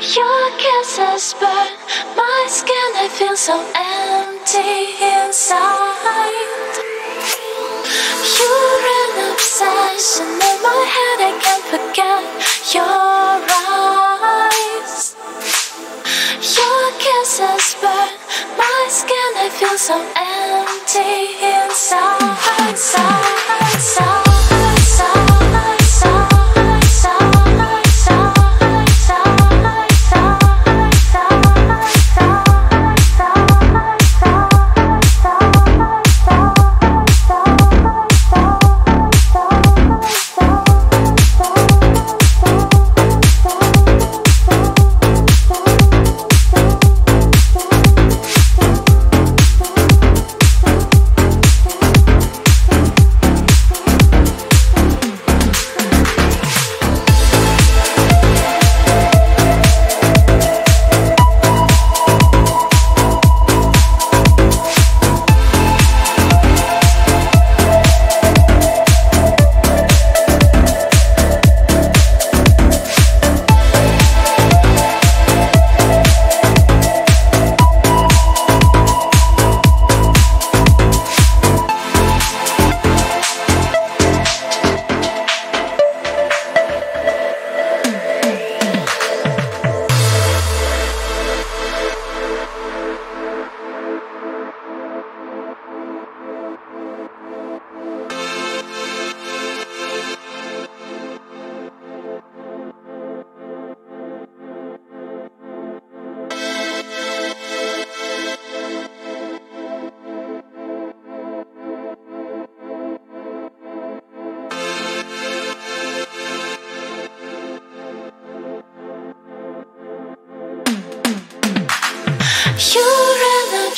Your kisses burn my skin, I feel so empty inside. You're an obsession in my head, I can't forget your eyes. Your kisses burn my skin, I feel so empty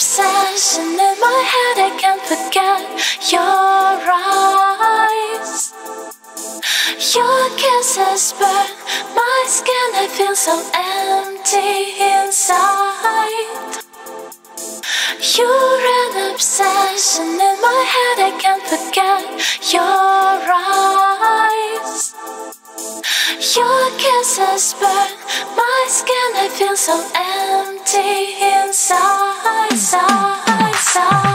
obsession in my head, I can't forget your eyes. Your kisses burn my skin, I feel so empty inside. You're an obsession in my head, I can't forget your eyes. Your kisses burn my skin, I feel so empty See inside, inside, inside.